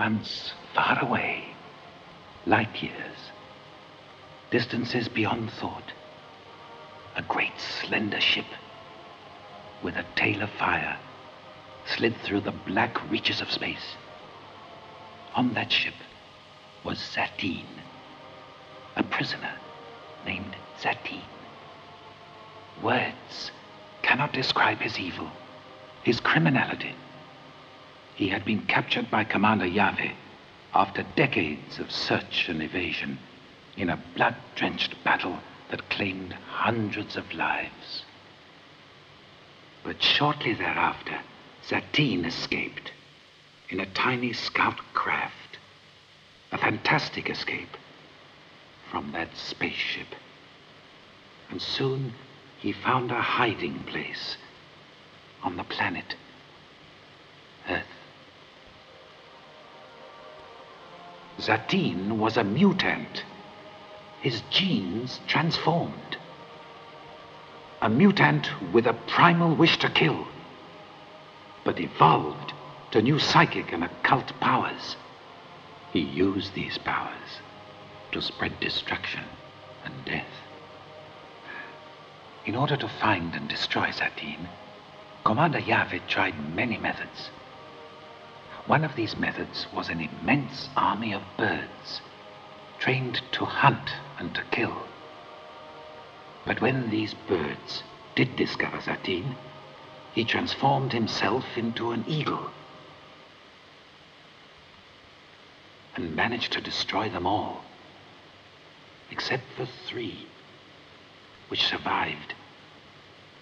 Once far away, light years, distances beyond thought, a great slender ship with a tail of fire slid through the black reaches of space. On that ship was Satine, a prisoner named Satine. Words cannot describe his evil, his criminality. He had been captured by Commander Yave after decades of search and evasion in a blood-drenched battle that claimed hundreds of lives. But shortly thereafter, Satine escaped in a tiny scout craft. A fantastic escape from that spaceship. And soon he found a hiding place on the planet Earth. Satine was a mutant. His genes transformed. A mutant with a primal wish to kill, but evolved to new psychic and occult powers. He used these powers to spread destruction and death. In order to find and destroy Satine, Commander Yave tried many methods. One of these methods was an immense army of birds, trained to hunt and to kill. But when these birds did discover Satine, he transformed himself into an eagle and managed to destroy them all, except for three, which survived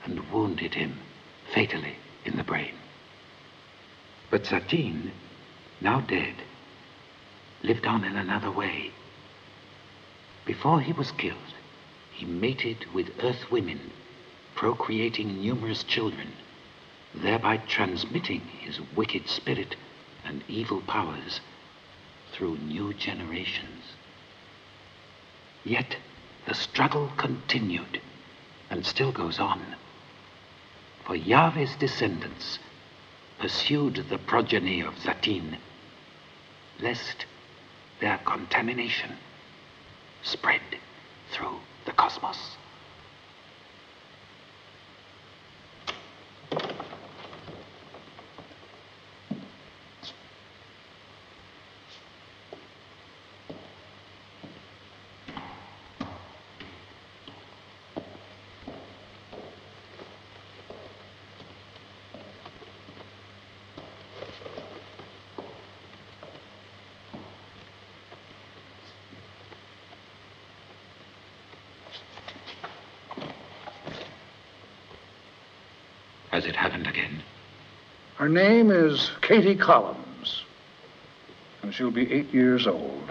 and wounded him fatally in the brain. But Satine, now dead, lived on in another way. Before he was killed, he mated with Earth women, procreating numerous children, thereby transmitting his wicked spirit and evil powers through new generations. Yet the struggle continued and still goes on. For Yave's descendants pursued the progeny of Satine, lest their contamination spread through the cosmos. Has it happened again? Her name is Katie Collins, and she'll be eight years old.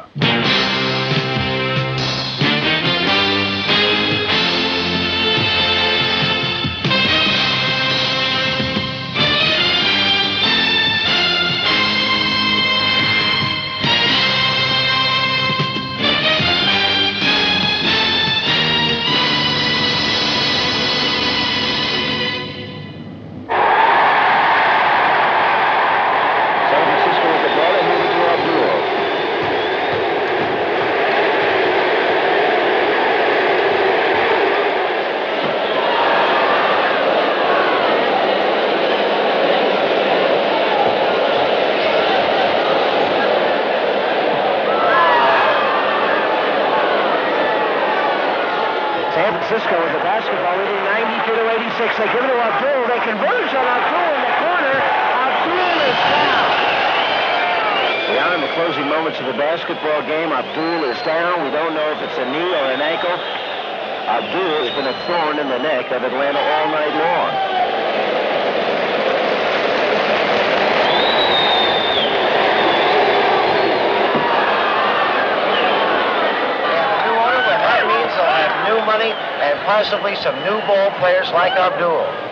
Neck of Atlanta all night long. new money and possibly some new ball players like Abdul.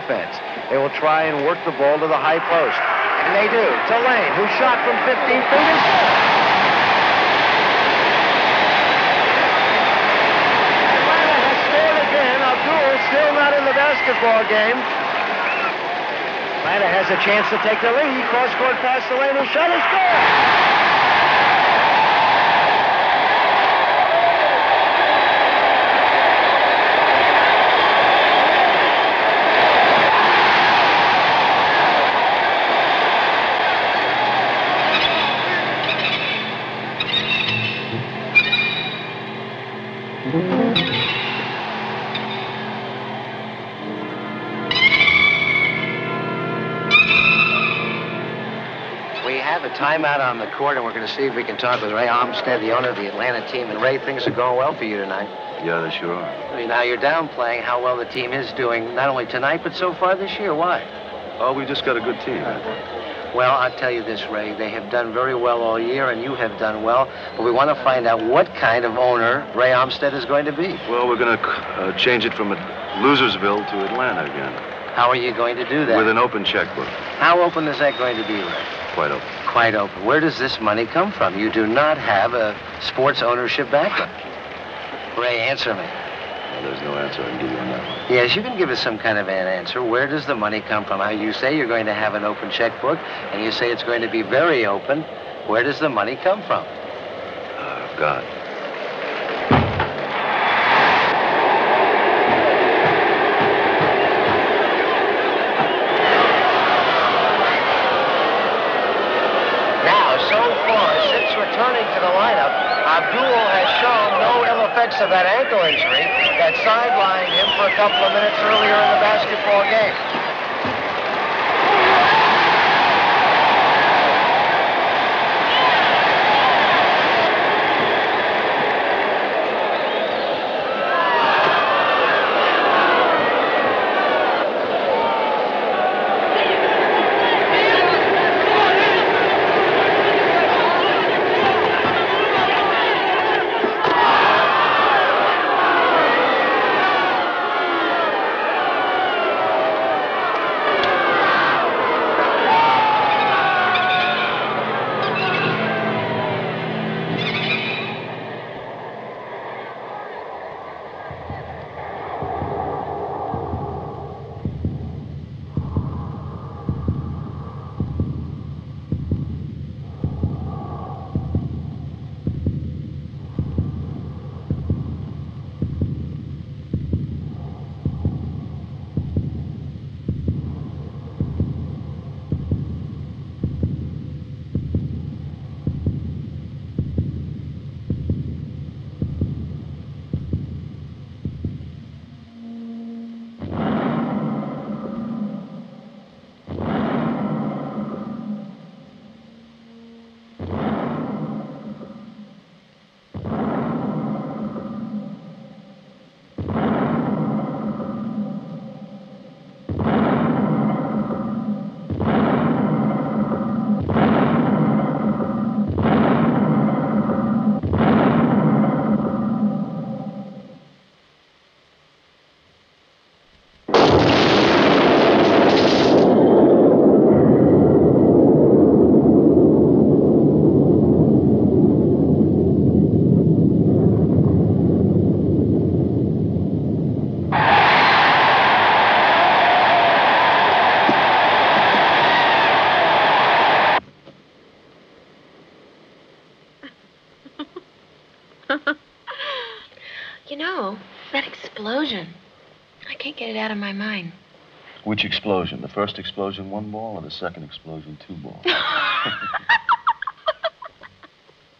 Offense. They will try and work the ball to the high post. And they do. To Lane, who shot from 15 feet is good. Atlanta has scored again. Abdul still not in the basketball game. Atlanta has a chance to take the lead. He Cross-court pass to Lane, who shot is good. Court, and we're going to see if we can talk with Ray Armstead, the owner of the Atlanta team. And Ray, things are going well for you tonight. Yeah, they sure are. I mean, now you're downplaying how well the team is doing, not only tonight, but so far this year. Why? Oh, we just got a good team. Well, I'll tell you this, Ray. They have done very well all year, and you have done well. But we want to find out what kind of owner Ray Armstead is going to be. Well, we're going to uh, change it from a Losersville to Atlanta again How are you going to do that? with an open checkbook. How open is that going to be, Ray? Quite open. Quite open. Where does this money come from? You do not have a sports ownership background. Ray, answer me. Well, there's no answer I can give you on that one. Yes, you can give us some kind of an answer. Where does the money come from? How you say you're going to have an open checkbook, and you say it's going to be very open. Where does the money come from? Uh, God. Of that ankle injury that sidelined him for a couple of minutes earlier in the basketball game. Out of my mind. Which explosion? The first explosion, one ball, or the second explosion, two balls?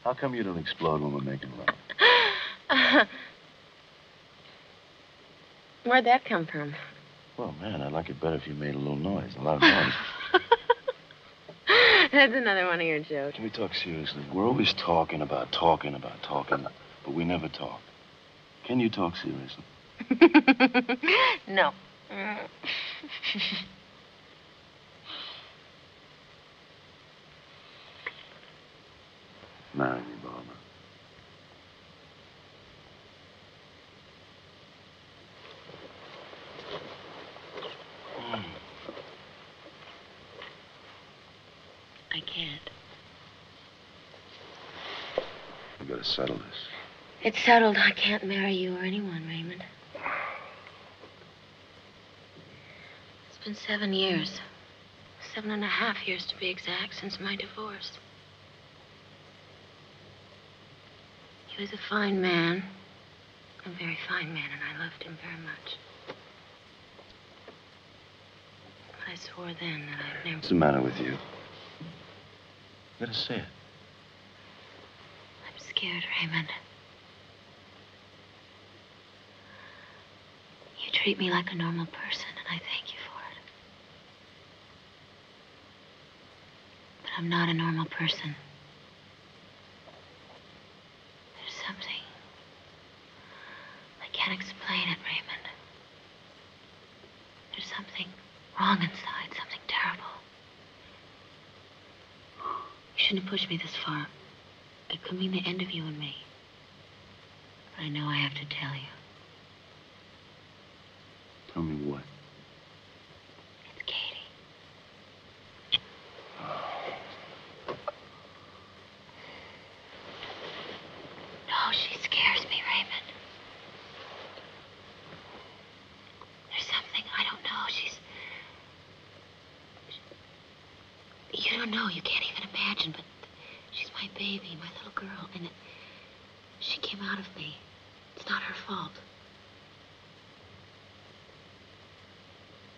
How come you don't explode when we're making love? Where'd that come from? Well, man, I'd like it better if you made a little noise, a lot of noise. That's another one of your jokes. Can we talk seriously? We're always talking about talking about talking, but we never talk. Can you talk seriously? no. Marry me, Barbara. I can't. We gotta settle this. It's settled. I can't marry you or anyone, Raymond. It's been seven years. Seven and a half years, to be exact, since my divorce. He was a fine man. A very fine man, and I loved him very much. But I swore then that I'd never. What's the matter with you? You gotta say it. I'm scared, Raymond. You treat me like a normal person, and I thank you for it. But I'm not a normal person. There's something. I can't explain it, Raymond. There's something wrong inside, something terrible. You shouldn't have pushed me this far. It could mean the end of you and me. But I know I have to tell you. Tell me what. It's Katie. No, she scares me, Raymond. There's something I don't know. She's. You don't know. You can't even imagine, but she's my baby, my little girl, and it, she came out of me. It's not her fault.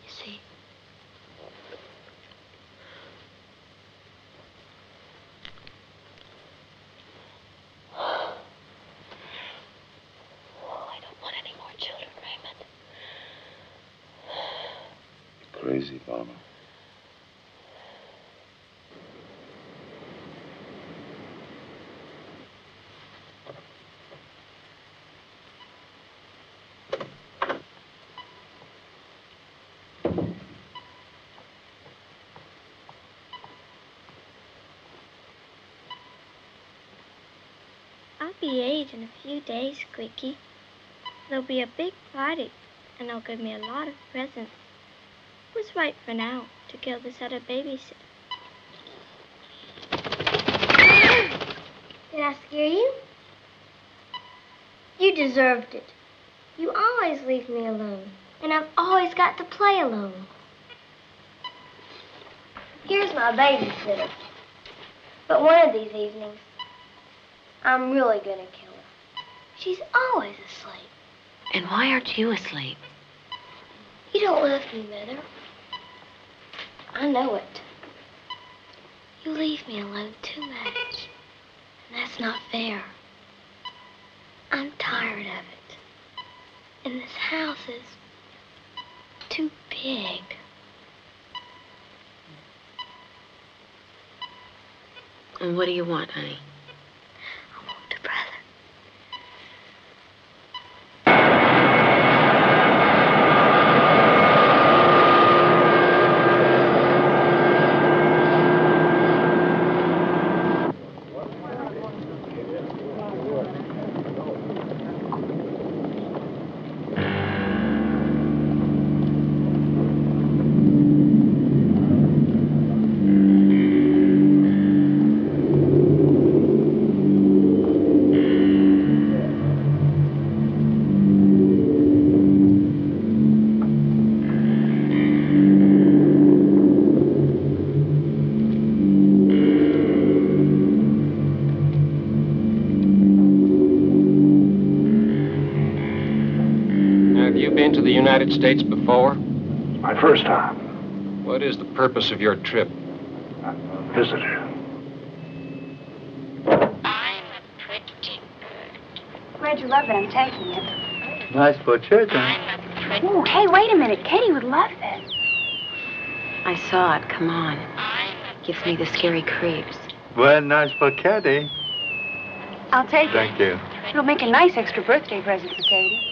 You see? I don't want any more children, Raymond. I'll be eight in a few days, Squeaky. There'll be a big party, and they'll give me a lot of presents. It right for now to kill this other babysitter. Did I scare you? You deserved it. You always leave me alone, and I've always got to play alone. Here's my babysitter. But one of these evenings, I'm really gonna kill her. She's always asleep. And why aren't you asleep? You don't love me, Mother. I know it. You leave me alone too much. And that's not fair. I'm tired of it. And this house is too big. And what do you want, honey? States before? My first time. What is the purpose of your trip? Visitor. I'm a visitor. Glad you love it. I'm taking it. Nice for church, Ooh, hey, wait a minute. Katie would love this. I saw it. Come on. gives me the scary creeps. Well, nice for Katie. I'll take it. Thank you. It'll make a nice extra birthday present for Katie.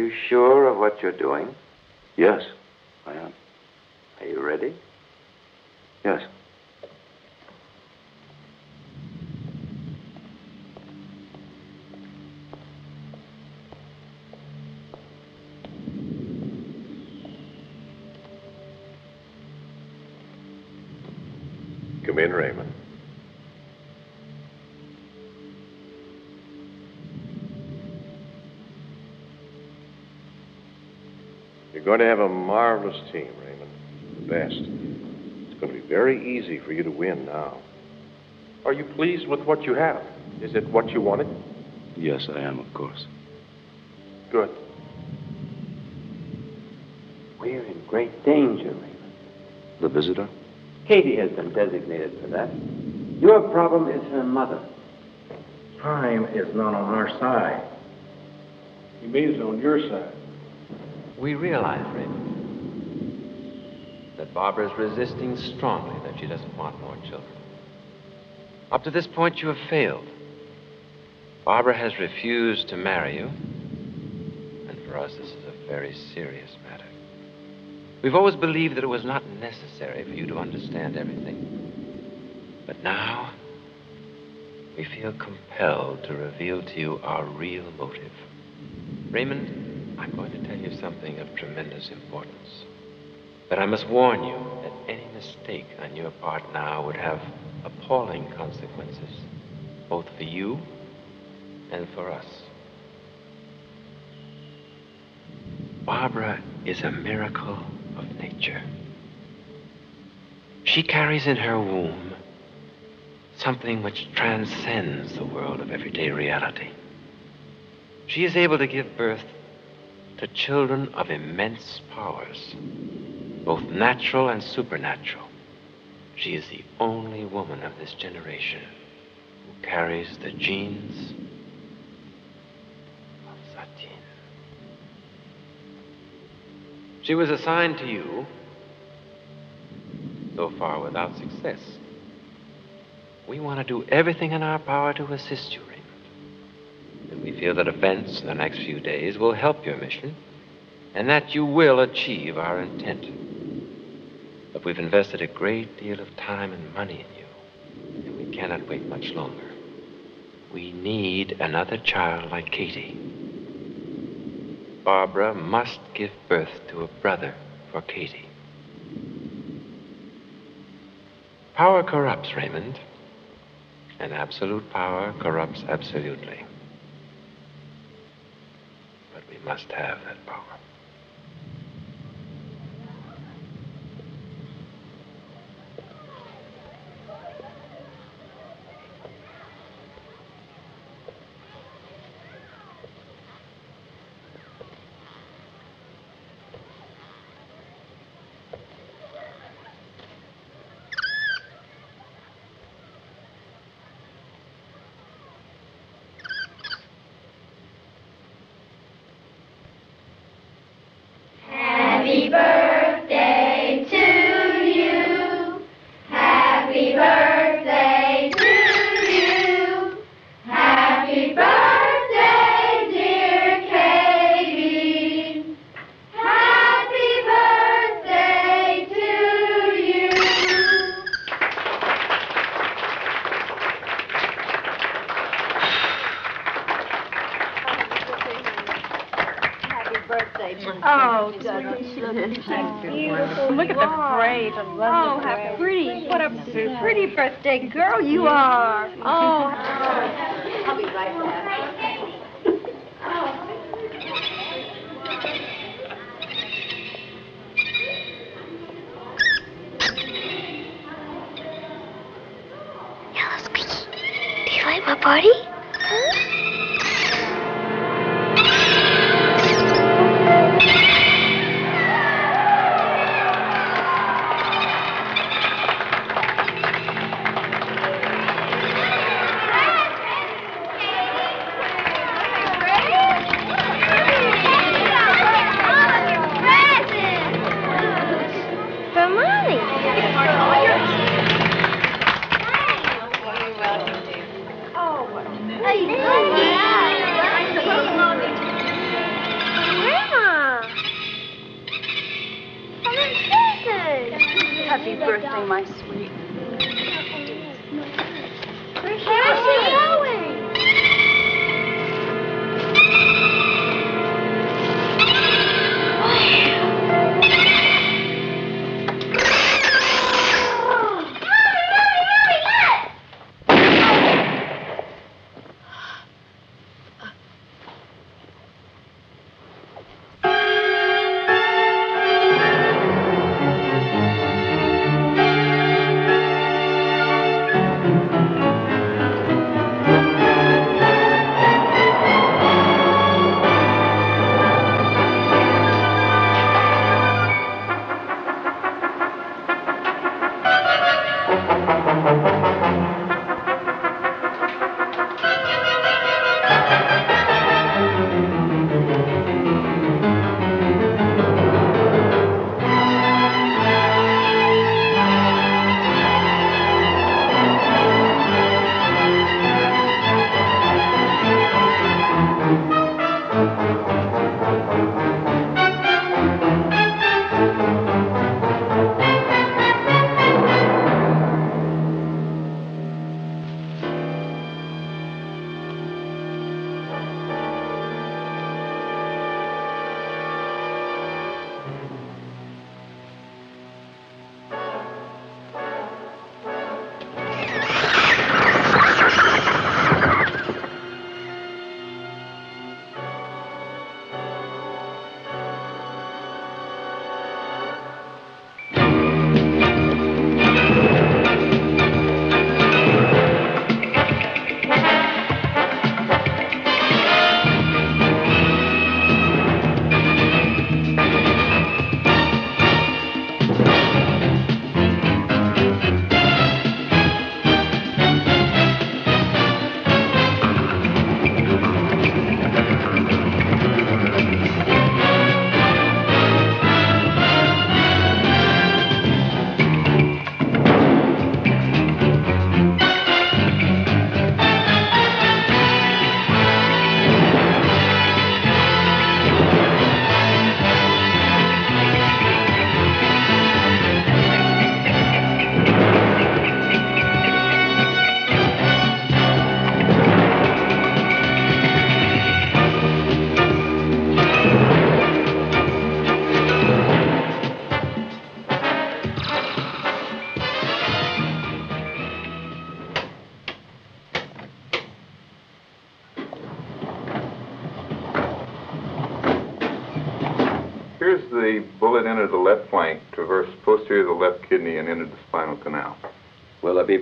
You sure of what you're doing? Yes, I am. Are you ready? Yes. Going to have a marvelous team, Raymond. The best. It's going to be very easy for you to win now. Are you pleased with what you have? Is it what you wanted? Yes, I am, of course. Good. We're in great danger, Raymond. The visitor? Katie has been designated for that. Your problem is her mother. Time is not on our side. He means on your side. We realize, Raymond, that Barbara is resisting strongly that she doesn't want more children. Up to this point, you have failed. Barbara has refused to marry you. And for us, this is a very serious matter. We've always believed that it was not necessary for you to understand everything. But now, we feel compelled to reveal to you our real motive. Raymond, I'm going to tell you something of tremendous importance. But I must warn you that any mistake on your part now would have appalling consequences, both for you and for us. Barbara is a miracle of nature. She carries in her womb something which transcends the world of everyday reality. She is able to give birth to children of immense powers, both natural and supernatural. She is the only woman of this generation who carries the genes of Satine. She was assigned to you, so far without success. We want to do everything in our power to assist you and we feel that events in the next few days will help your mission, and that you will achieve our intent. But we've invested a great deal of time and money in you, and we cannot wait much longer. We need another child like Katie. Barbara must give birth to a brother for Katie. Power corrupts, Raymond. And absolute power corrupts absolutely. Must have that power.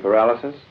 Paralysis?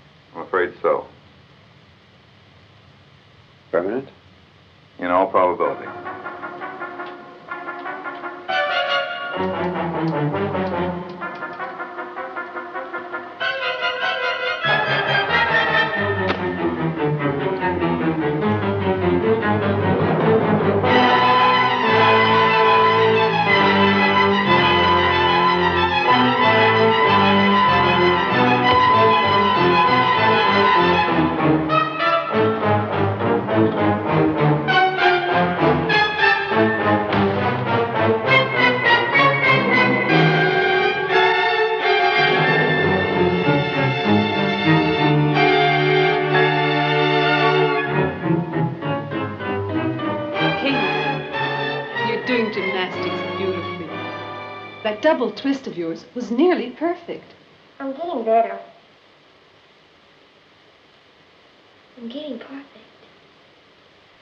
I'm getting perfect.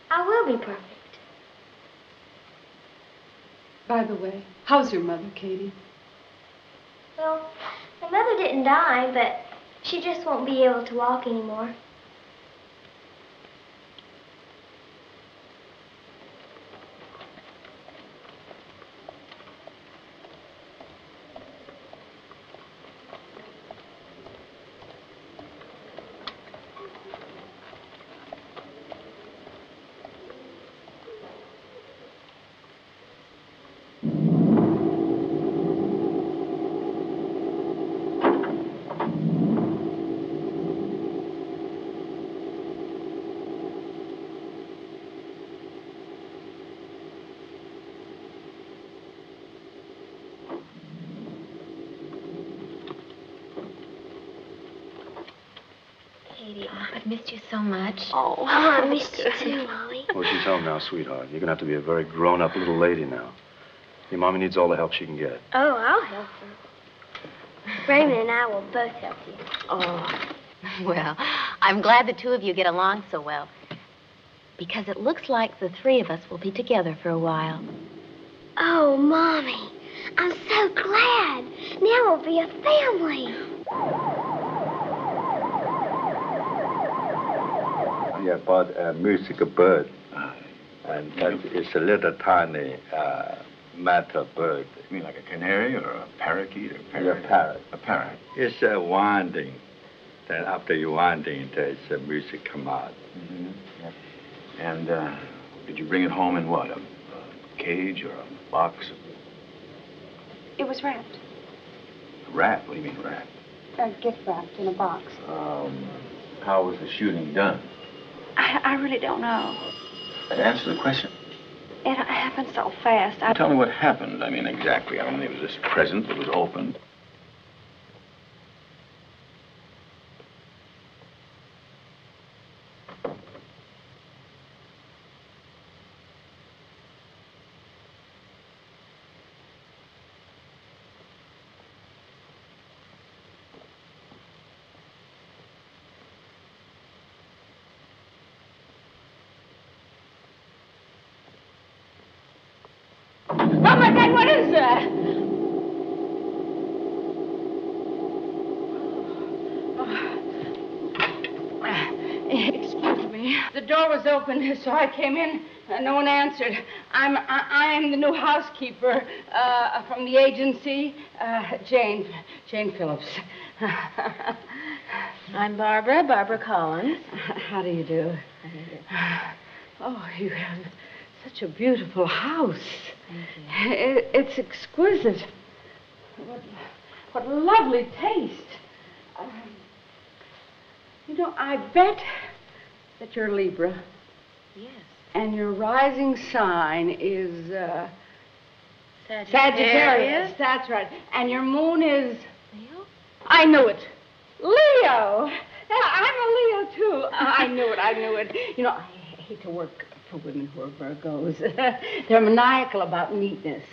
I will be perfect. By the way, how's your mother, Katie? Well, my mother didn't die, but she just won't be able to walk anymore. Katie, oh, I've missed you so much. Oh. oh, I missed you too, Molly. Well, she's home now, sweetheart. You're gonna have to be a very grown-up little lady now. Your mommy needs all the help she can get. Oh, I'll help her. Raymond and I will both help you. Oh, well, I'm glad the two of you get along so well. Because it looks like the three of us will be together for a while. Oh, Mommy, I'm so glad. Now we'll be a family. Yeah, but a musical bird. And that is a little tiny uh, matter bird. You mean like a canary or a parakeet or Yeah, parrot. A parrot. It's a winding. Then after you winding, there's a music come out. Mm-hmm. And uh, did you bring it home in what? A, a cage or a box? It was wrapped. Wrapped? What do you mean wrapped? Uh, gift wrapped in a box. Um, how was the shooting done? I, I really don't know. Answer the question. It happened so fast. I Tell me what happened. I mean, exactly. I mean, there was this present that was opened. Oh my God, what is that? Excuse me. The door was open, so I came in. Uh, no one answered. I'm I, I am the new housekeeper uh, from the agency, uh, Jane Jane Phillips. I'm Barbara, Barbara Collins. How do you do? Oh, you have such a beautiful house. It, it's exquisite. What, what lovely taste. Um, you know, I bet that you're Libra. Yes. And your rising sign is uh, Sagittarius. Sagittarius. That's right. And your moon is. Leo? I knew it. Leo. I'm a Leo too. I knew it. I knew it. You know, I hate to work for women who are Virgos. They're maniacal about neatness.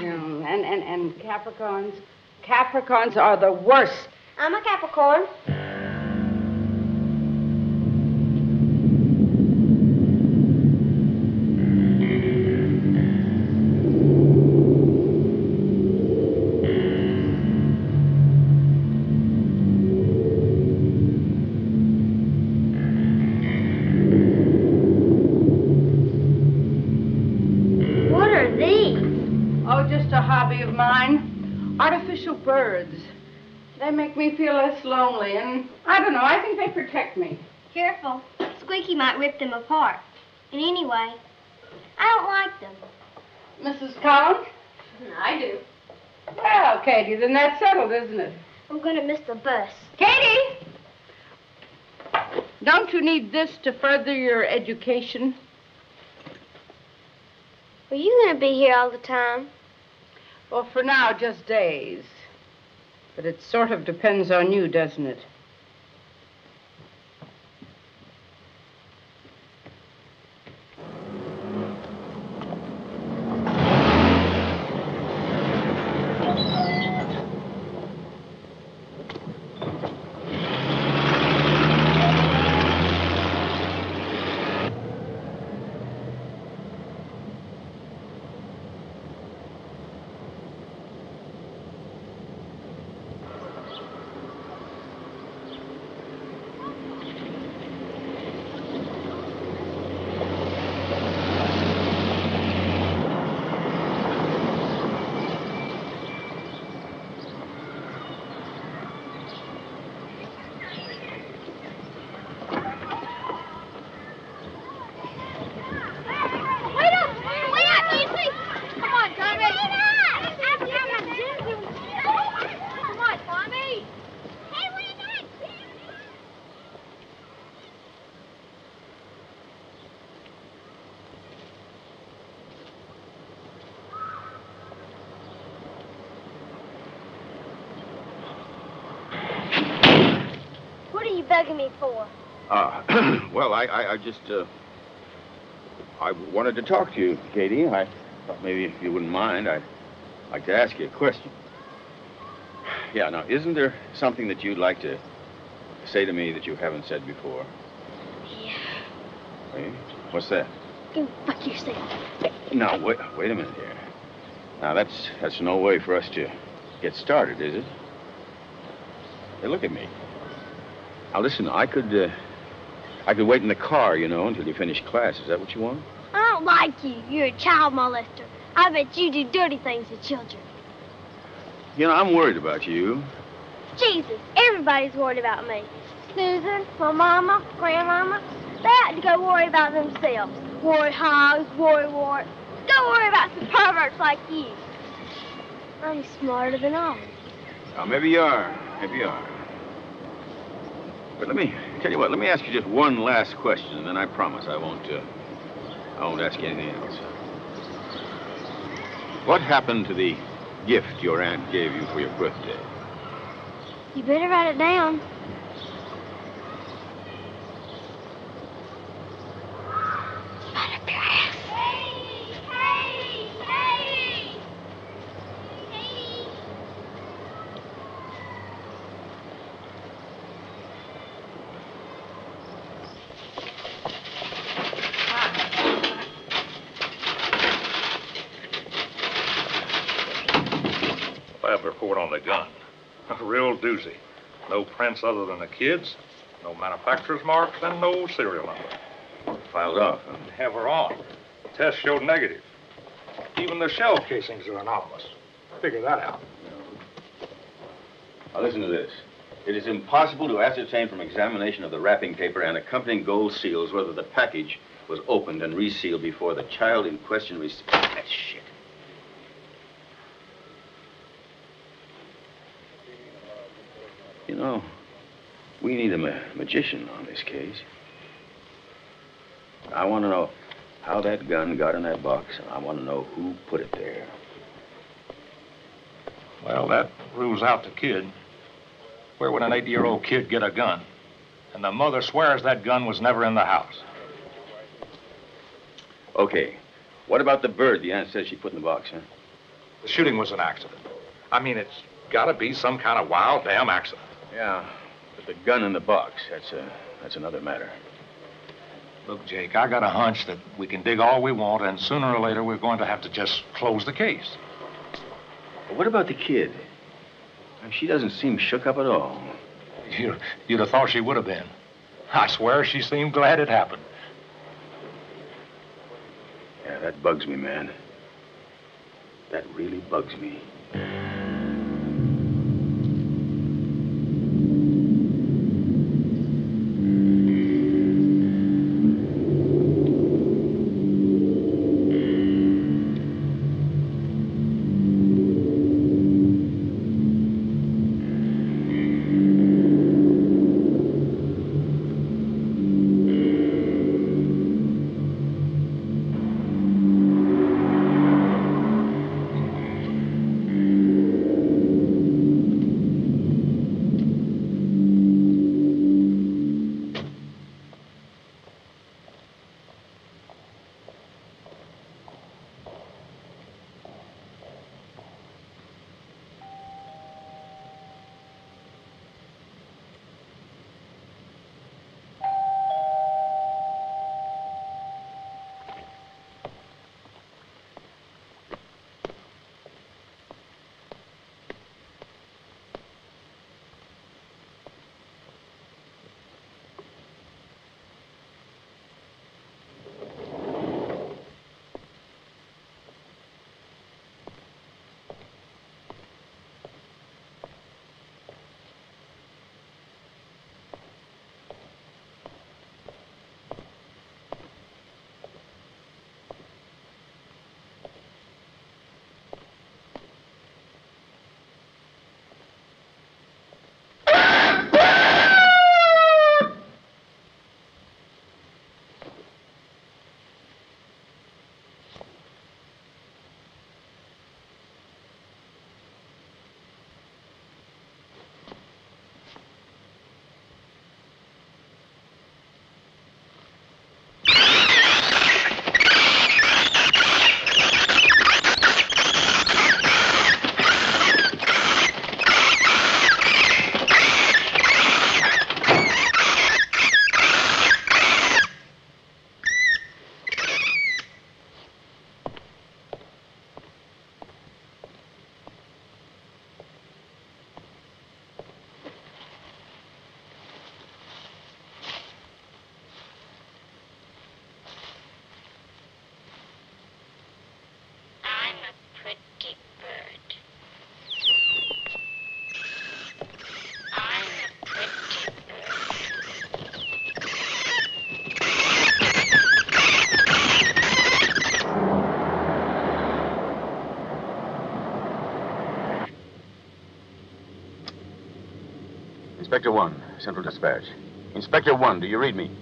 You know, and, and, and Capricorns. Capricorns are the worst. I'm a Capricorn. Me feel less lonely, and I don't know, I think they protect me. Careful. Squeaky might rip them apart. And anyway, I don't like them. Mrs. Collins? I do. Well, Katie, then that's settled, isn't it? I'm gonna miss the bus. Katie! Don't you need this to further your education? Are you gonna be here all the time? Well, for now, just days. But it sort of depends on you, doesn't it? Wait up! Wait up, Casey! Come on, Tommy! Come on, Tommy! Hey, wait up! What are you begging me for? Uh, well, I, I, I just, uh, I wanted to talk to you, Katie. I thought maybe if you wouldn't mind, I'd like to ask you a question. Yeah, now, isn't there something that you'd like to say to me that you haven't said before? Yeah. Eh? What's that? Go fuck yourself. Now, wait, wait a minute here. Now, that's, that's no way for us to get started, is it? Hey, look at me. Now, listen, I could, uh, I could wait in the car, you know, until you finish class. Is that what you want? I don't like you. You're a child molester. I bet you do dirty things to children. You know, I'm worried about you. Jesus, everybody's worried about me. Susan, my mama, grandmama, they have to go worry about themselves. Worry hogs, worry warts. Don't worry about some perverts like you. I'm smarter than all. Well, maybe you are. Maybe you are. But let me tell you what. Let me ask you just one last question, and then I promise I won't. Uh, I won't ask you anything else. What happened to the gift your aunt gave you for your birthday? You better write it down. Lab report on the gun. A real doozy. Prints other than the kid's, no manufacturer's marks, and no serial number. Filed off, huh? Never on. Test showed negative. Even the shell casings are anomalous. Figure that out. Now, listen to this. It is impossible to ascertain from examination of the wrapping paper and accompanying gold seals whether the package was opened and resealed before the child in question received. That shit. You know, we need a ma- magician on this case. I want to know how that gun got in that box, and I want to know who put it there. Well, that rules out the kid. Where would an eight-year-old kid get a gun? And the mother swears that gun was never in the house. Okay. What about the bird the aunt says she put in the box, huh? The shooting was an accident. I mean, it's got to be some kind of wild damn accident. Yeah, the gun in the box, that's, a, that's another matter. Look, Jake, I got a hunch that we can dig all we want, and sooner or later we're going to have to just close the case. But what about the kid? Uh, she doesn't seem shook up at all. You, you'd have thought she would have been. I swear she seemed glad it happened. Yeah, that bugs me, man. That really bugs me. Inspector One, Central Dispatch. Inspector One, do you read me?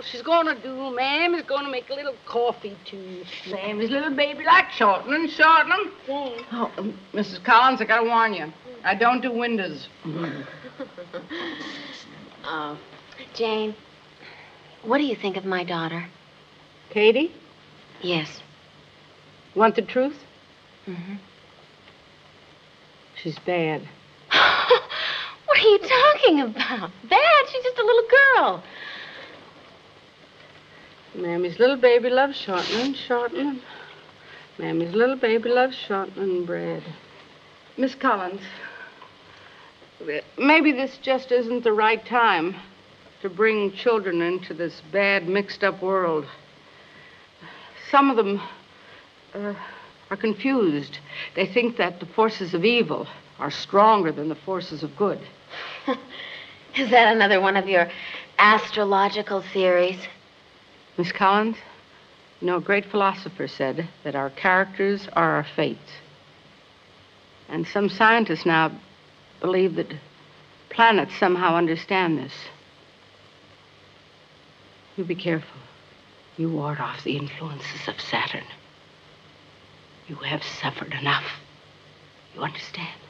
All she's gonna do. ma'am, is gonna make a little coffee, to too. Mammy's little baby like shortening, shortening. Oh, um, Mrs. Collins, I gotta warn you. I don't do windows. Oh, Jane, what do you think of my daughter? Katie? Yes. Want the truth? Mm-hmm. She's bad. What are you talking about? Bad? She's just a little girl. Mammy's little baby loves shortening, shortening. Mammy's little baby loves shortening bread. Miss Collins, maybe this just isn't the right time to bring children into this bad, mixed up world. Some of them uh, are confused. They think that the forces of evil are stronger than the forces of good. Is that another one of your astrological theories? Miss Collins, you know, a great philosopher said that our characters are our fates. And some scientists now believe that planets somehow understand this. You be careful. You ward off the influences of Saturn. You have suffered enough. You understand?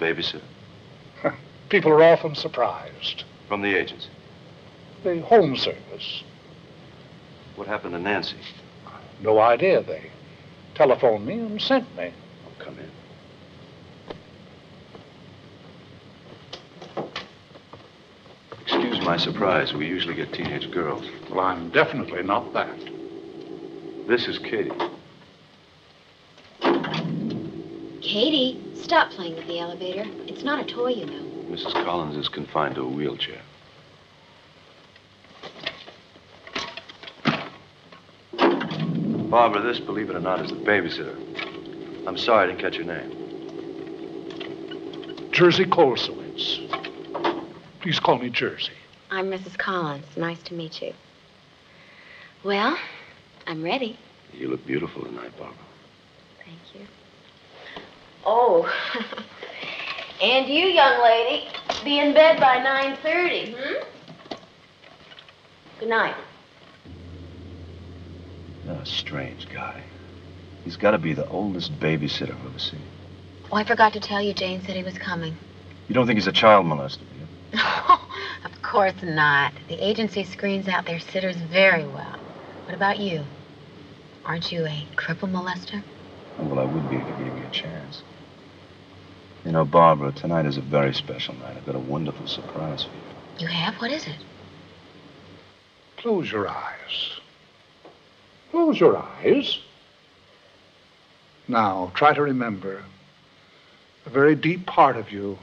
Babysitter. People are often surprised. From the agency. The home service. What happened to Nancy? No idea. They telephoned me and sent me. Oh, come in. Excuse my surprise. We usually get teenage girls. Well, I'm definitely not that. This is Katie. Katie, stop playing with the elevator. It's not a toy, you know. Mrs. Collins is confined to a wheelchair. Barbara, this, believe it or not, is the babysitter. I'm sorry I didn't catch your name. Jerzy Colsowicz. Please call me Jerzy. I'm Mrs. Collins. Nice to meet you. Well, I'm ready. You look beautiful tonight, Barbara. Thank you. Oh. and you, young lady, be in bed by 9.30, hmm? Good night. You're a strange guy. He's got to be the oldest babysitter I've ever seen. Oh, I forgot to tell you, Jane said he was coming. You don't think he's a child molester, do you? of course not. The agency screens out their sitters very well. What about you? Aren't you a cripple molester? Oh, well, I would be if you gave me a chance. You know, Barbara, tonight is a very special night. I've got a wonderful surprise for you. You have? What is it? Close your eyes. Close your eyes. Now, try to remember a very deep part of you.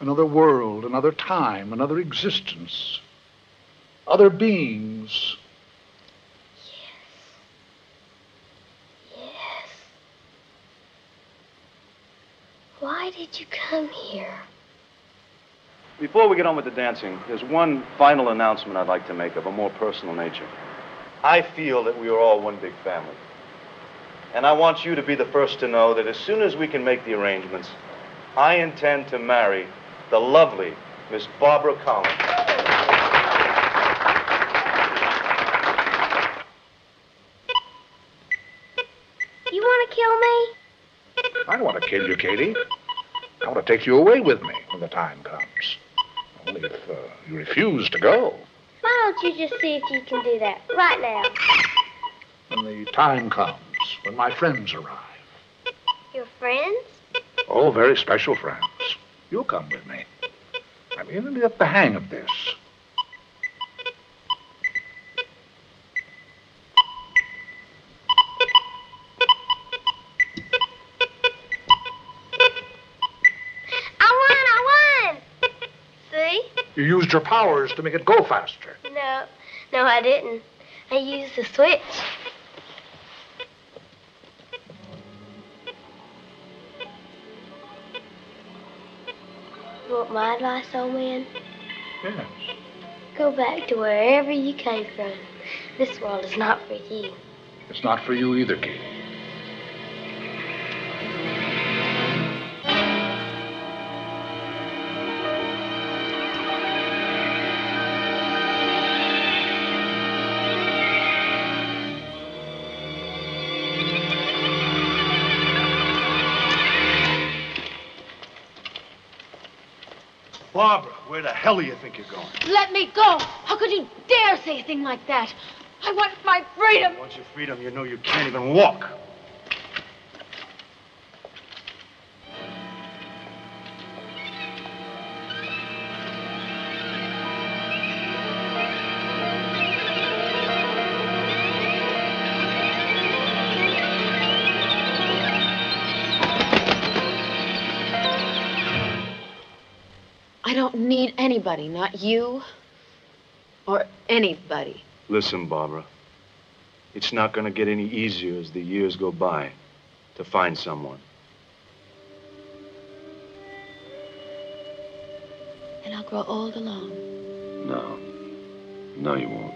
Another world, another time, another existence. Other beings. Yes. Why did you come here? Before we get on with the dancing, there's one final announcement I'd like to make of a more personal nature. I feel that we are all one big family. And I want you to be the first to know that as soon as we can make the arrangements, I intend to marry the lovely Miss Barbara Collins. You want to kill me? I don't want to kill you, Katie. I want to take you away with me when the time comes. Only if uh, you refuse to go. Why don't you just see if you can do that right now? When the time comes, when my friends arrive. Your friends? Oh, very special friends. You'll come with me. I'm beginning to get the hang of this. I won! I won! See? You used your powers to make it go faster. No, no, I didn't. I used the switch. You want my advice, old man? Yes. Go back to wherever you came from. This world is not for you. It's not for you either, Katie. Barbara, where the hell do you think you're going? Let me go! How could you dare say a thing like that? I want my freedom! Want your freedom, you know you can't even walk. Anybody, not you or anybody. Listen, Barbara. It's not going to get any easier as the years go by to find someone. And I'll grow old alone. No. No, you won't.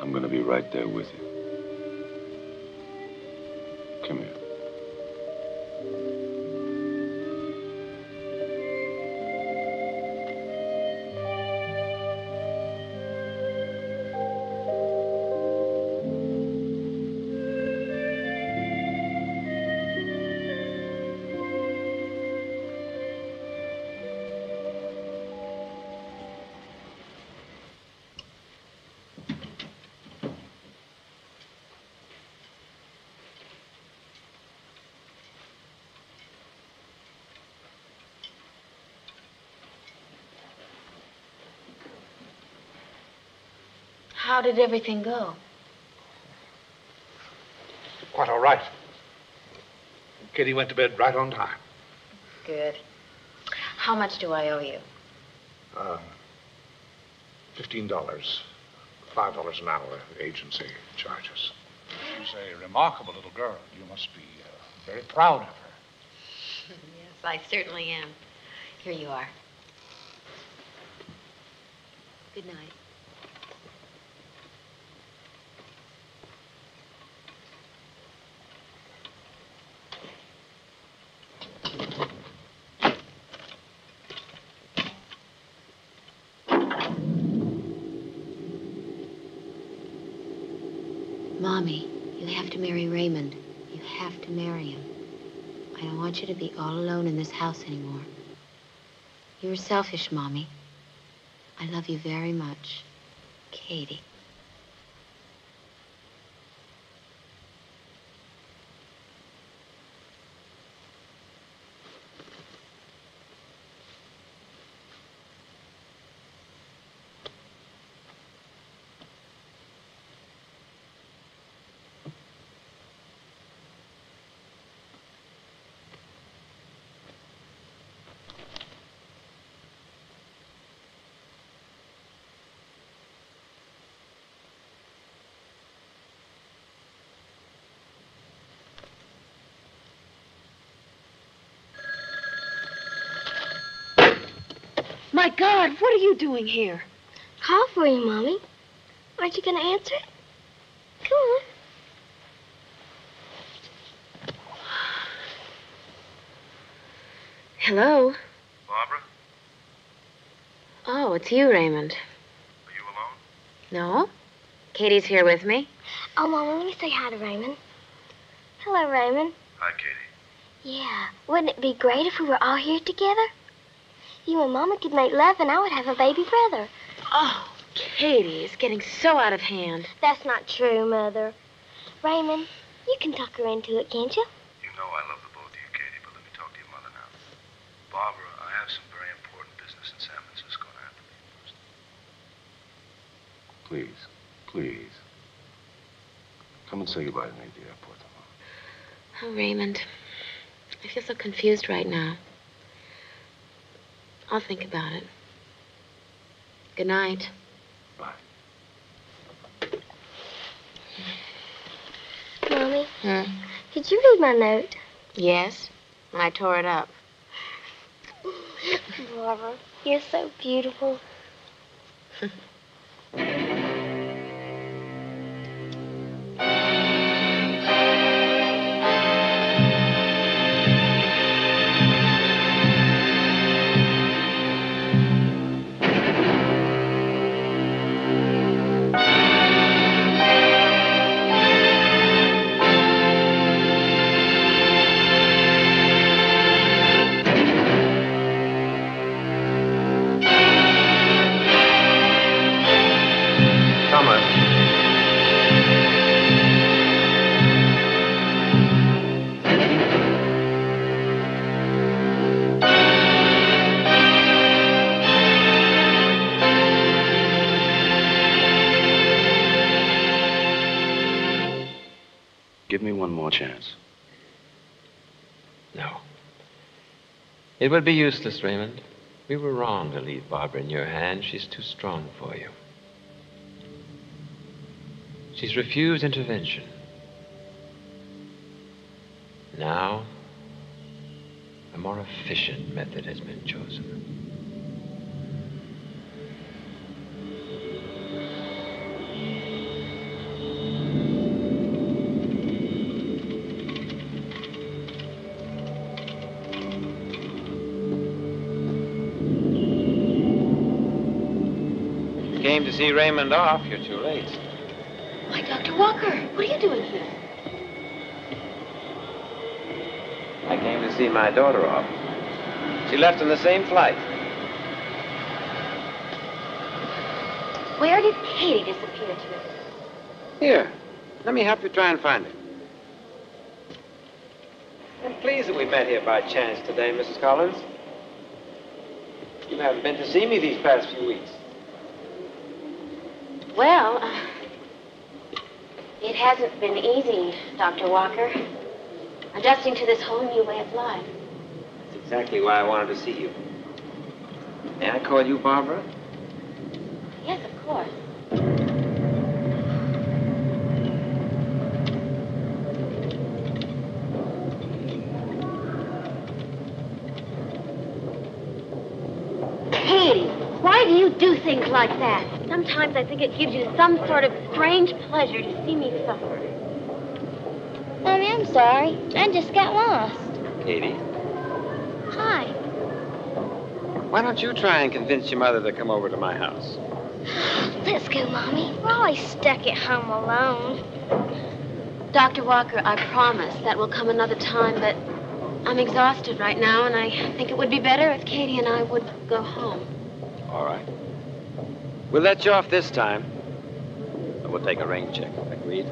I'm going to be right there with you. Come here. How did everything go? Quite all right. Katie went to bed right on time. Good. How much do I owe you? Uh, $15. $5 an hour agency charges. She's a remarkable little girl. You must be uh, very proud of her. yes, I certainly am. Here you are. Good night. Mommy, you have to marry Raymond. You have to marry him. I don't want you to be all alone in this house anymore. You were selfish, Mommy. I love you very much. Katie. My God, what are you doing here? Call for you, Mommy. Aren't you going to answer it? Come on. Hello? Barbara, Oh, it's you, Raymond. are you alone? No? Katie's here with me. Oh, Mama, let me say hi to Raymond. Hello, Raymond. Hi, Katie. Yeah, wouldn't it be great if we were all here together? You and Mama could make love and I would have a baby brother. Oh, Katie, it's getting so out of hand. That's not true, Mother. Raymond, you can talk her into it, can't you? You know I love the both of you, Katie, but let me talk to your mother now. Barbara, I have some very important business in San Francisco and I have to leave first. Please, please. Come and say goodbye to me at the airport. tomorrow. Oh, Raymond, I feel so confused right now. I'll think about it. Good night. Bye. Mommy, Hmm? did you read my note? Yes? I tore it up. Barbara, you're so beautiful. It would be useless, Raymond. We were wrong to leave Barbara in your hands. She's too strong for you. She's refused intervention. Now, a more efficient method has been chosen. To see Raymond off. You're too late. Why, Dr. Walker, what are you doing here? I came to see my daughter off. She left on the same flight. Where did Katie disappear to? Here, let me help you try and find her. I'm pleased that we met here by chance today, Mrs. Collins. You haven't been to see me these past few weeks. Well, uh, it hasn't been easy, Dr. Walker. Adjusting to this whole new way of life. That's exactly why I wanted to see you. May I call you Barbara? Yes, of course. Katie, why do things like that? Sometimes I think it gives you some sort of strange pleasure to see me suffer. Mommy, I'm sorry. I just got lost. Katie, Hi. why don't you try and convince your mother to come over to my house? Let's go, Mommy. We're always stuck at home alone. Dr. Walker, I promise that will come another time, but I'm exhausted right now, and I think it would be better if Katie and I would go home. All right. We'll let you off this time. And we'll take a rain check. Agreed?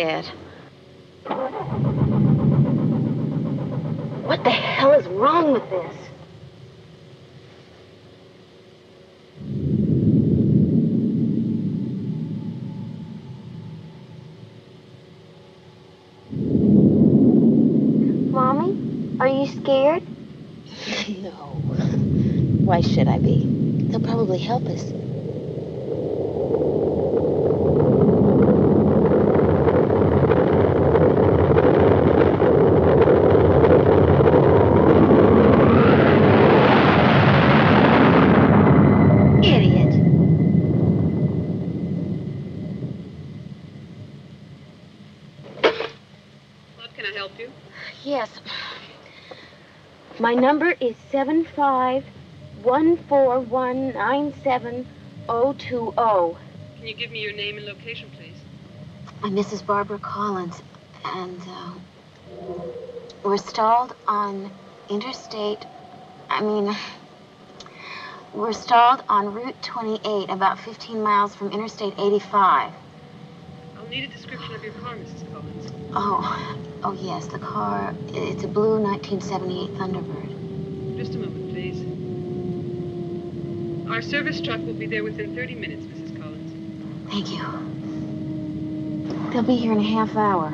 Oh, shit. What the hell is wrong with this? Mommy, are you scared? no. Why should I be? They'll probably help us. Idiot. What can I help you? Yes. My number is seven five one four one nine seven oh two oh. Can you give me your name and location, please? I'm Mrs. Barbara Collins, and uh, we're stalled on Interstate. I mean, we're stalled on Route 28, about 15 miles from Interstate 85. I'll need a description of your car, Mrs. Collins. Oh, oh yes, the car. It's a blue 1978 Thunderbird. Just a moment, please. Our service truck will be there within 30 minutes, Mrs. Collins. Thank you. They'll be here in a half hour.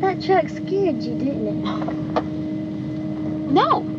That truck scared you, didn't it? No.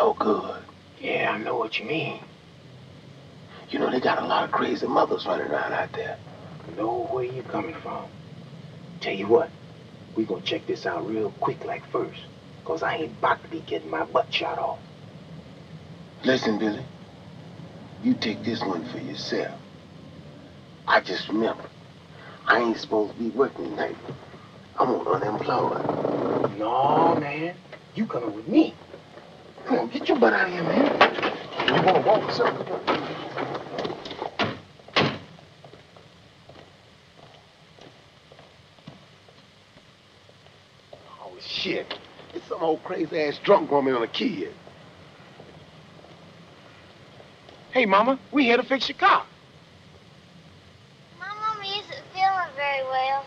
So good. Yeah, I know what you mean. You know, they got a lot of crazy mothers running around out there. Know where you coming from. Tell you what, we gonna check this out real quick like first. Cause I ain't about to be getting my butt shot off. Listen, Billy. You take this one for yourself. I just remember, I ain't supposed to be working tonight. I'm on unemployed. No, man. You coming with me. Come on, get your butt out of here, man. You wanna walk yourself? something? Oh, shit. It's some old crazy-ass drunk woman on a kid. Hey, Mama, we here to fix your car. My mama isn't feeling very well.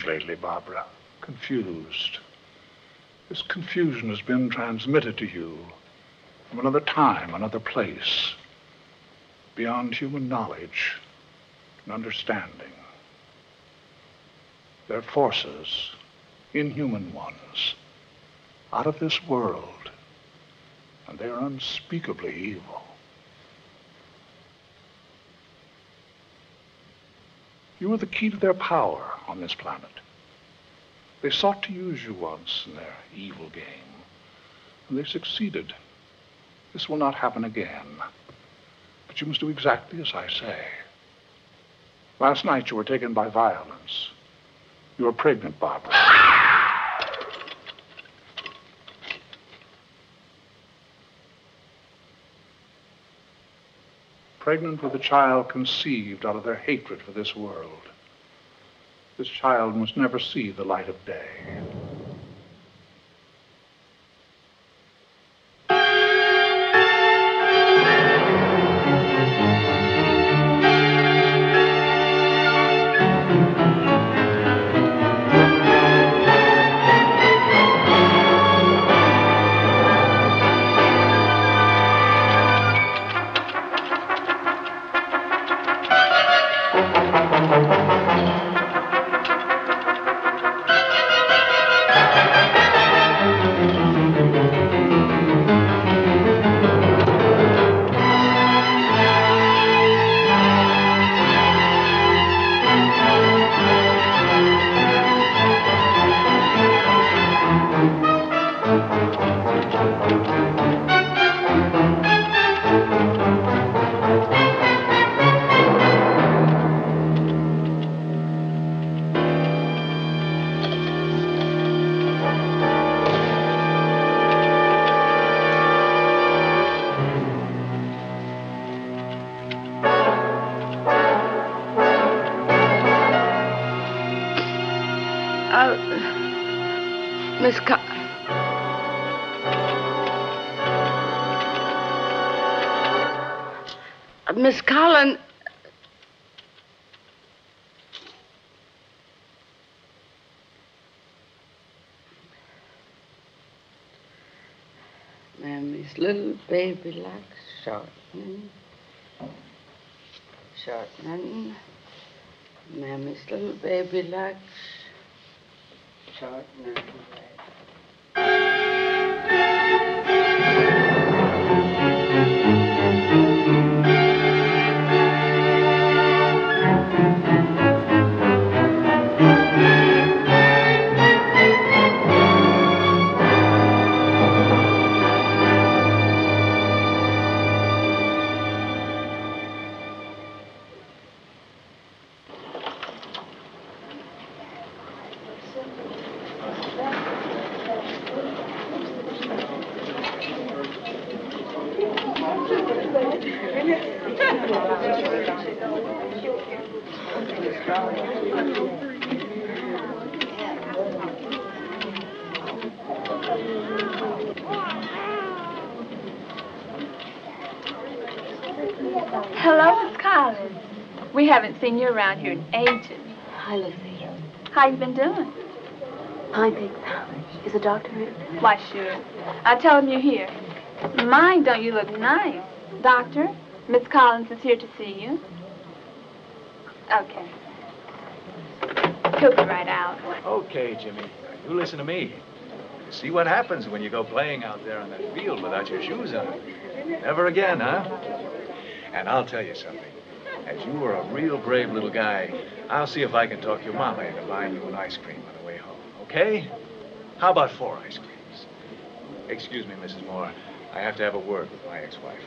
Strange lately, Barbara. Confused. This confusion has been transmitted to you from another time, another place, beyond human knowledge and understanding. They're forces, inhuman ones, out of this world, and they're unspeakably evil. You are the key to their power on this planet. They sought to use you once in their evil game, and they succeeded. This will not happen again. But you must do exactly as I say. Last night you were taken by violence. You were pregnant, Barbara. Pregnant with a child conceived out of their hatred for this world. This child must never see the light of day. Hello, Miss Collins. We haven't seen you around here in ages. Hi, Lucy. How you been doing? Fine, thanks. Is the doctor in? Why, sure. I tell him you're here. My, don't you look nice. Doctor, Miss Collins is here to see you. Okay. He'll be right out. Okay, Jimmy. You listen to me. See what happens when you go playing out there on that field without your shoes on. Never again, huh? And I'll tell you something. As you were a real brave little guy, I'll see if I can talk your mama into buying you an ice cream on the way home, okay? How about four ice creams? Excuse me, Mrs. Moore. I have to have a word with my ex-wife.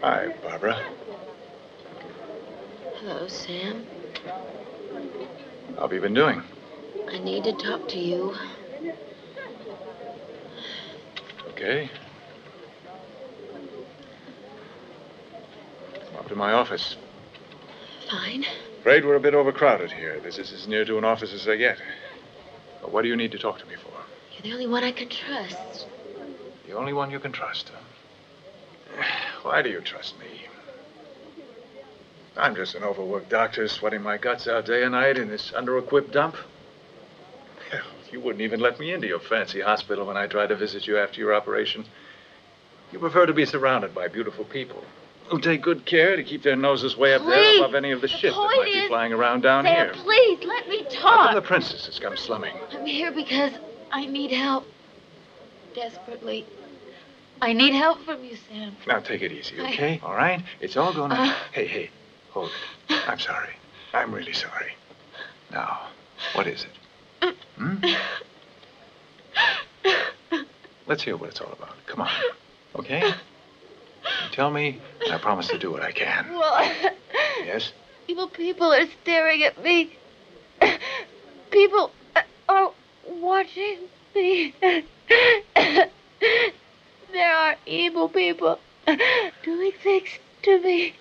Hi, Barbara. Hello, Sam. How have you been doing? I need to talk to you. Okay. Come up to my office. Fine. Afraid we're a bit overcrowded here. This is as near to an office as I get. But what do you need to talk to me for? You're the only one I can trust. The only one you can trust. Why do you trust me? I'm just an overworked doctor sweating my guts out day and night in this under-equipped dump. You wouldn't even let me into your fancy hospital when I tried to visit you after your operation. You prefer to be surrounded by beautiful people who take good care to keep their noses way up Please, there above any of the shit that might be flying around down Sam, here. please, let me How talk. the princess has come slumming? I'm here because I need help. Desperately. I need help from you, Sam. Now take it easy, I- okay? All right? It's all gonna. Uh. Hey, hey, hold it. I'm sorry. I'm really sorry. Now, what is it? Hmm? Let's hear what it's all about. Come on. Okay? You tell me, and I promise to do what I can. Well, Yes? evil people are staring at me. People are watching me. There are evil people doing things to me.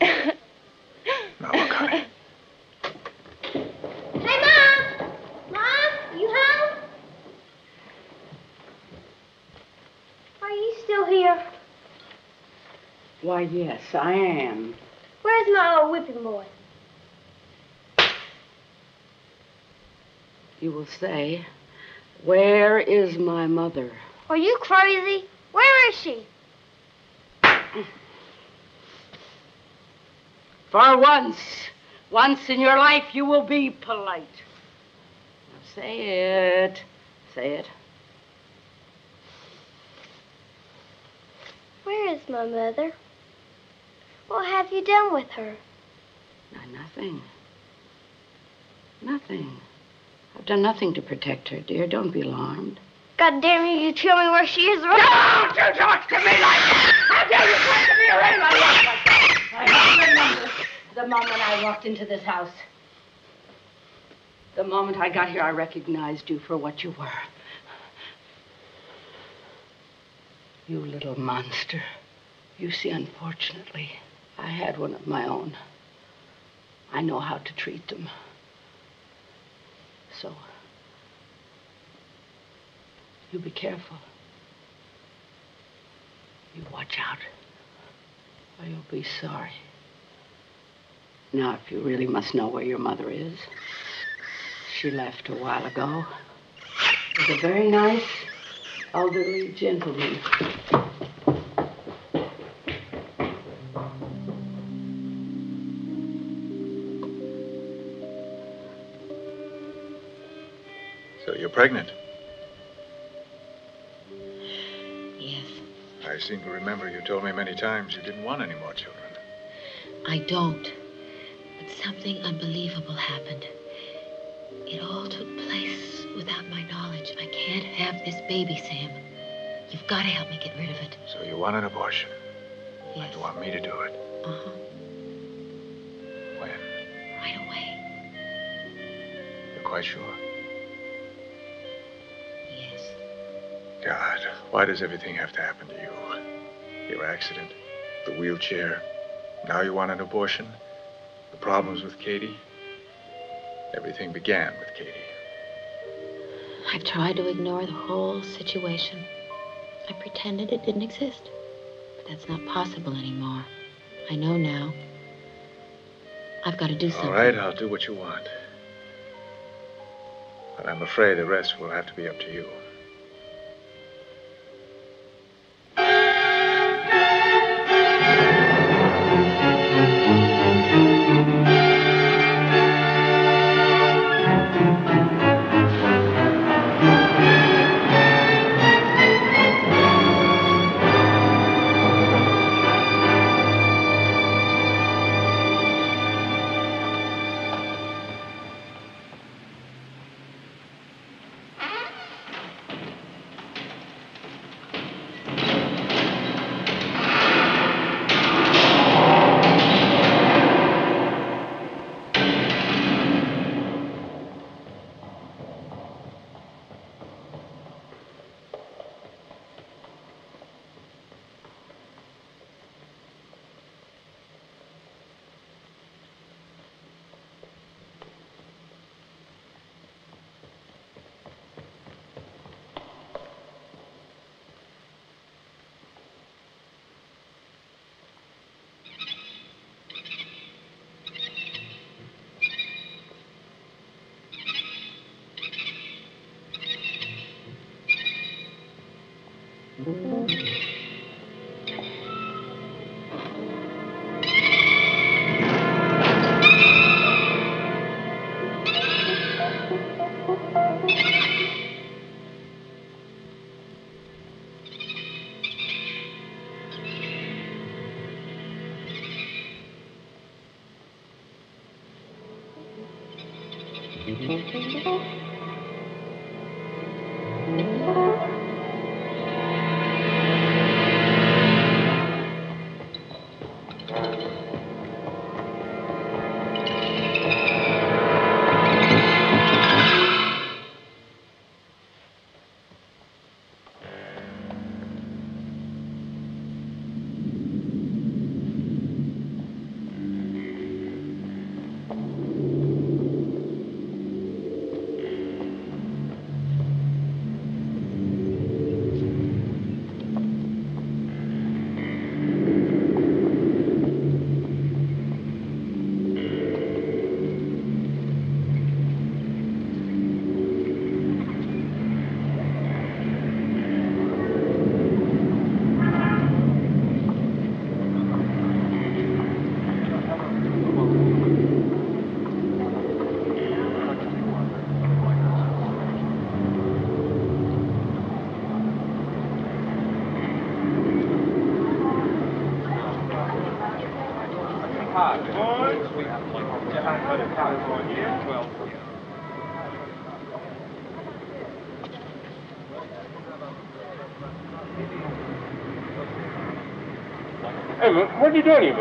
Now, look, honey. You home? Are you still here? Why, yes, I am. Where's my old whipping boy? You will say, Where is my mother? Are you crazy? Where is she? For once, once in your life, you will be polite. Now say it. Say it. Where is my mother? What have you done with her? No, nothing. Nothing. I've done nothing to protect her, dear. Don't be alarmed. God damn you, you tell me where she is right now. Don't you talk to me like that! How dare you talk to me or anybody else like that? I remember the moment I walked into this house. The moment I got here, I recognized you for what you were. You little monster. You see, unfortunately, I had one of my own. I know how to treat them. So, you be careful. You watch out, or you'll be sorry. Now, if you really must know where your mother is, she left a while ago. With a very nice, elderly gentleman. So you're pregnant? Yes. I seem to remember you told me many times you didn't want any more children. I don't. But something unbelievable happened. It all took place without my knowledge. I can't have this baby, Sam. You've got to help me get rid of it. So you want an abortion? Yes. You want me to do it? Uh-huh. When? Right away. You're quite sure? Yes. God, why does everything have to happen to you? Your accident, the wheelchair. Now you want an abortion? The problems with Katie? Everything began with Katie. I've tried to ignore the whole situation. I pretended it didn't exist. But that's not possible anymore. I know now. I've got to do something. All right, I'll do what you want. But I'm afraid the rest will have to be up to you. Hey,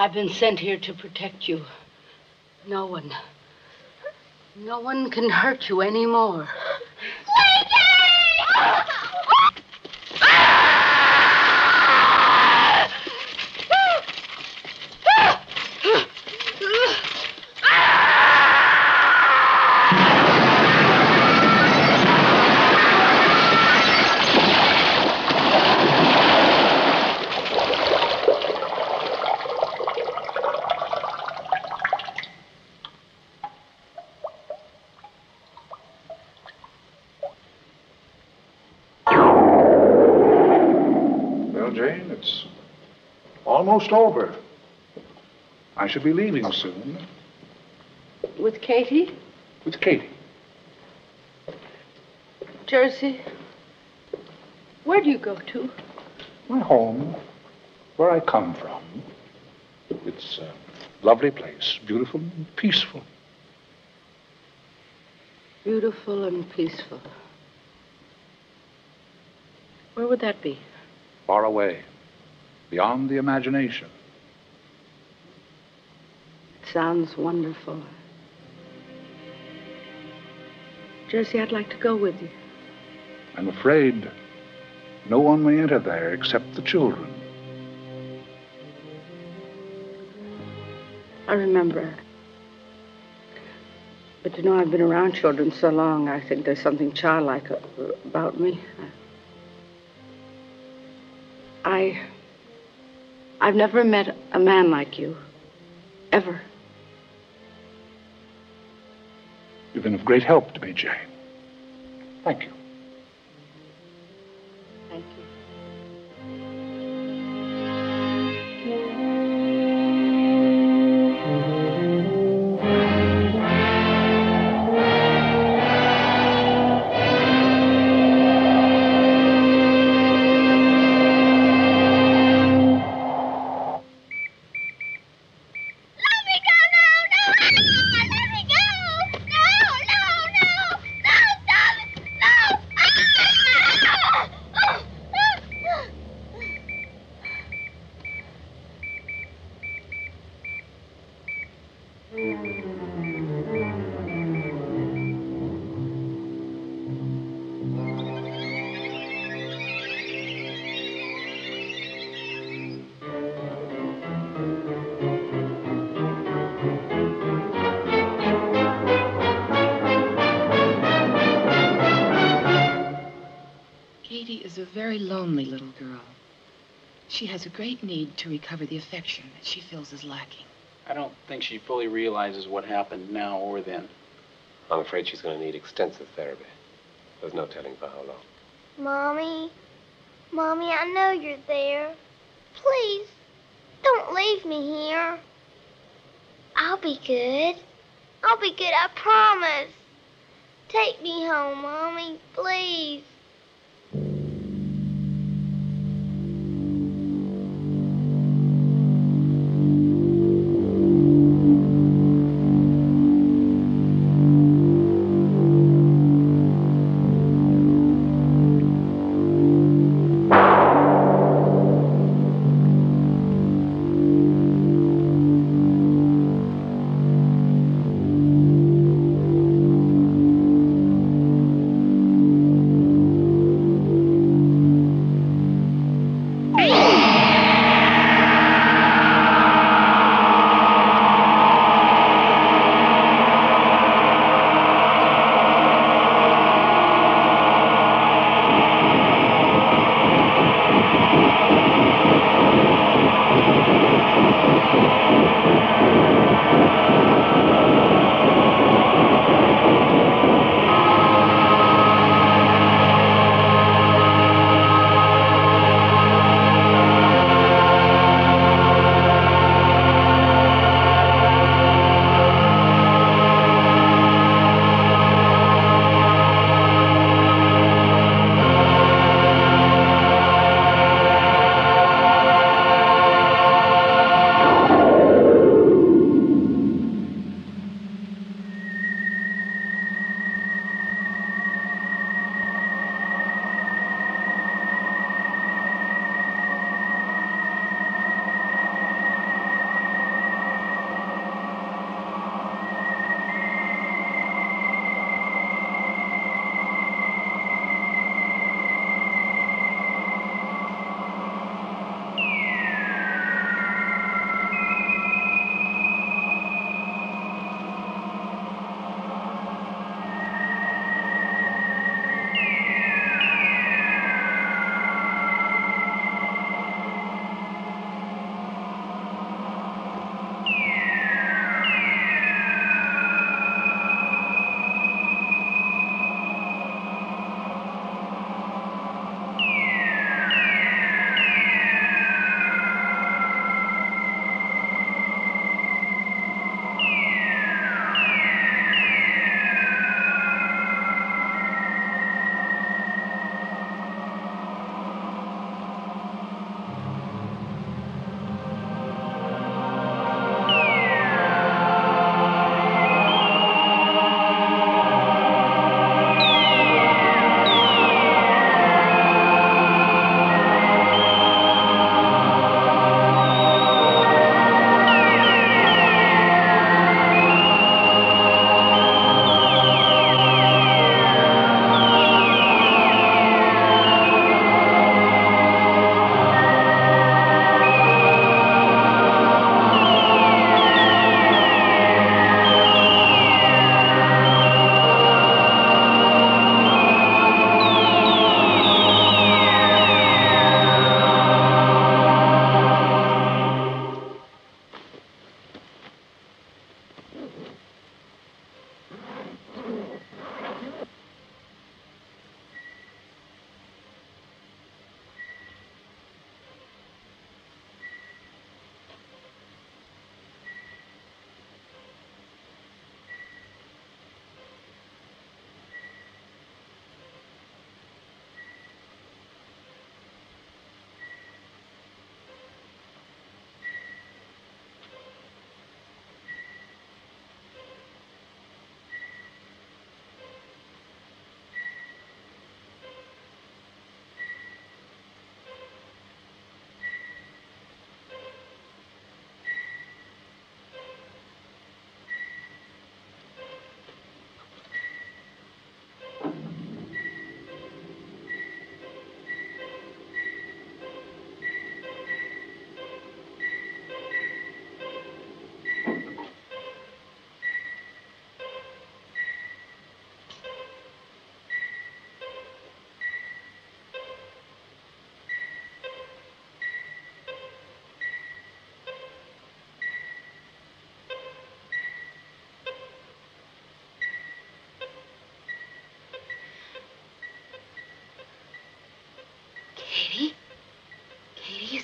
I've been sent here to protect you. No one, no one can hurt you anymore. Well, Jane, it's almost over. I should be leaving soon With Katie? with Katie. Jerzy, where do you go to? My home, where I come from. It's a lovely place, beautiful and peaceful. Beautiful and peaceful. Where would that be? Far away, beyond the imagination. It sounds wonderful. Jerzy, I'd like to go with you. I'm afraid no one may enter there except the children. I remember. But you know, I've been around children so long, I think there's something childlike about me. I. I've never met a man like you. Ever. You've been of great help to me, Jane. Thank you. She has a great need to recover the affection that she feels is lacking. I don't think she fully realizes what happened now or then. I'm afraid she's going to need extensive therapy. There's no telling for how long. Mommy, Mommy, I know you're there. Please, don't leave me here. I'll be good. I'll be good, I promise. Take me home, Mommy, please.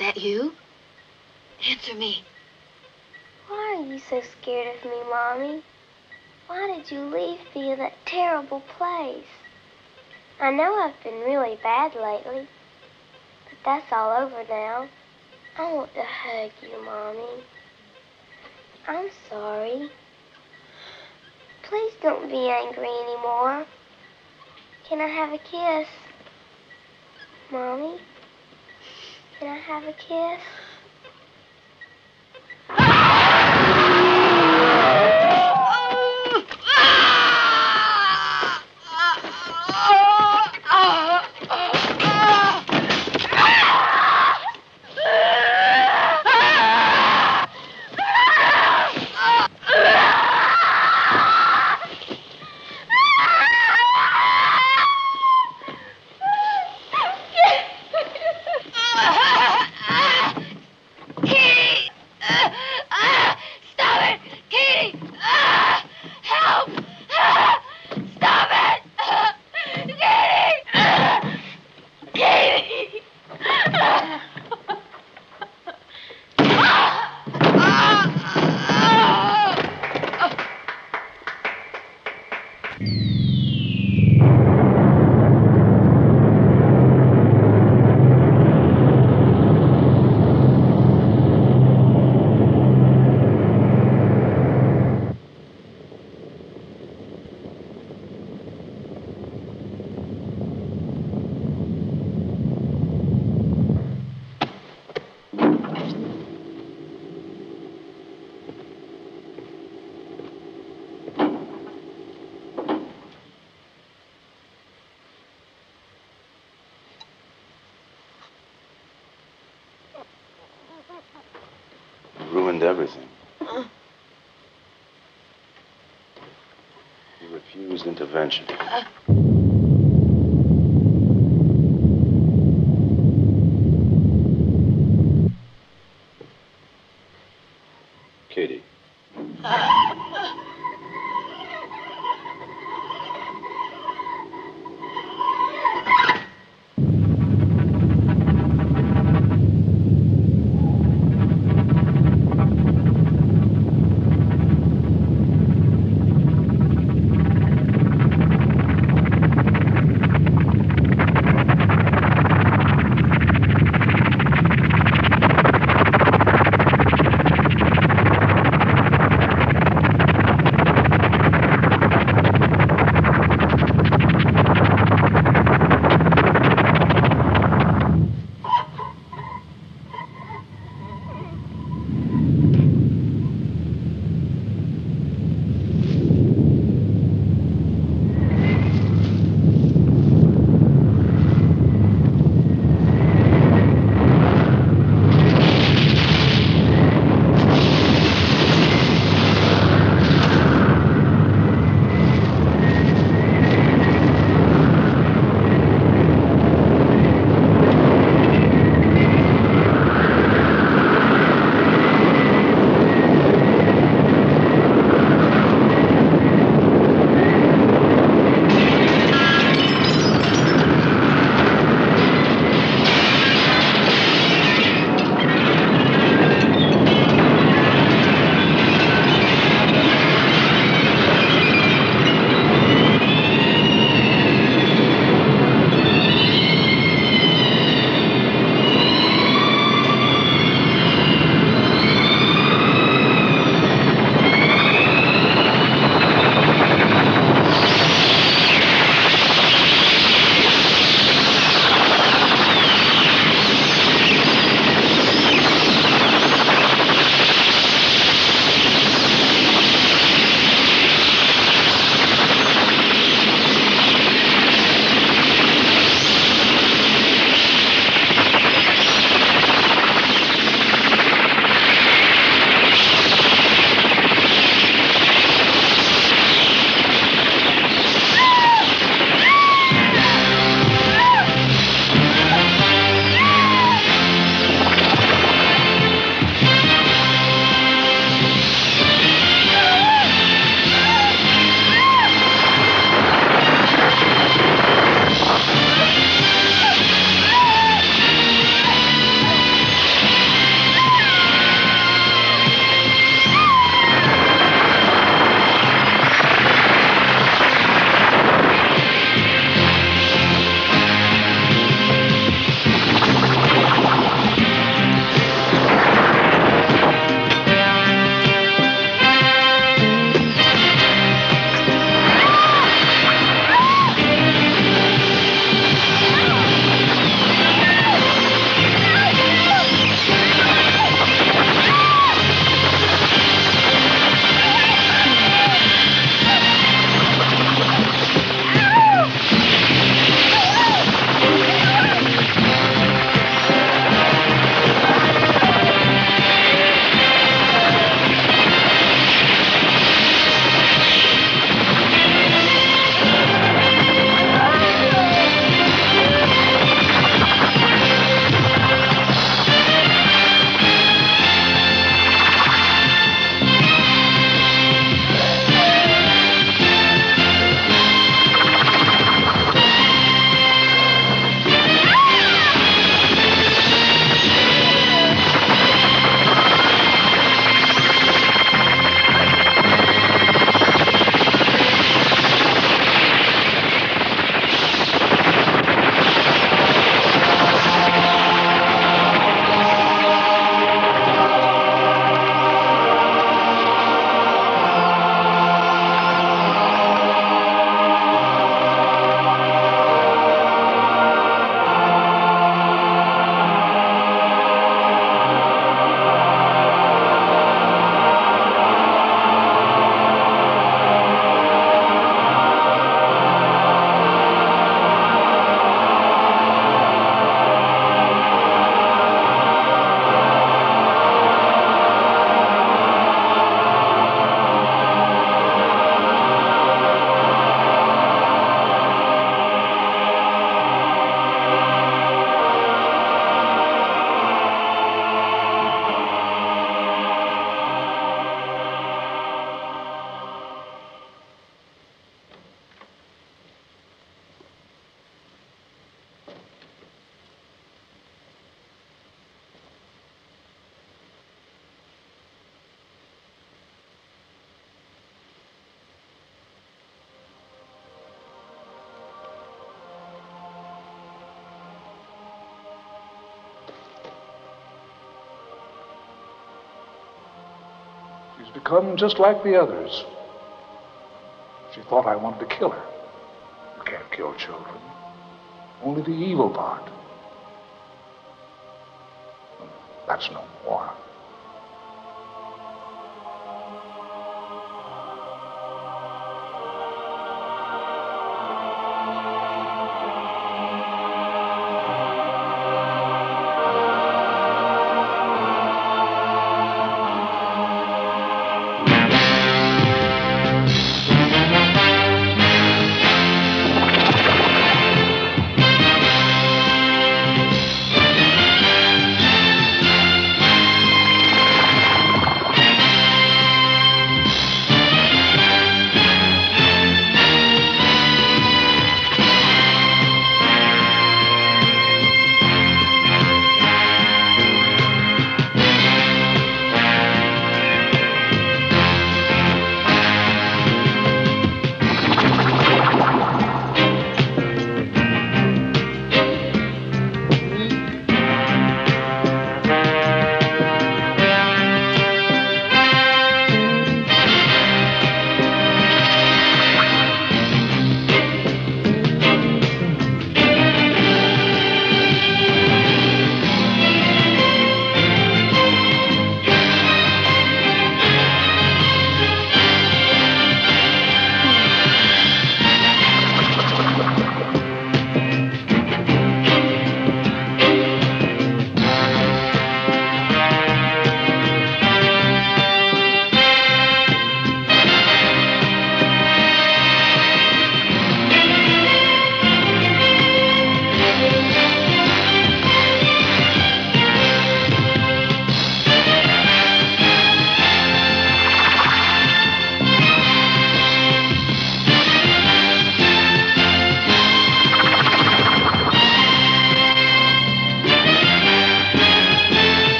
That you? Answer me. Why are you so scared of me, Mommy? Why did you leave me in that terrible place? I know I've been really bad lately, but that's all over now. I want to hug you, Mommy. I'm sorry. Please don't be angry anymore. Can I have a kiss? Mommy? Can I have a kiss? Katie! Uh, uh, stop it! Katie! Uh, help! Uh, stop it! Uh, Katie! Uh, Katie! Uh, Ruined everything. Uh-uh. You refused intervention. Uh-uh. Become just like the others. She thought I wanted to kill her. You can't kill children. Only the evil part. That's no more.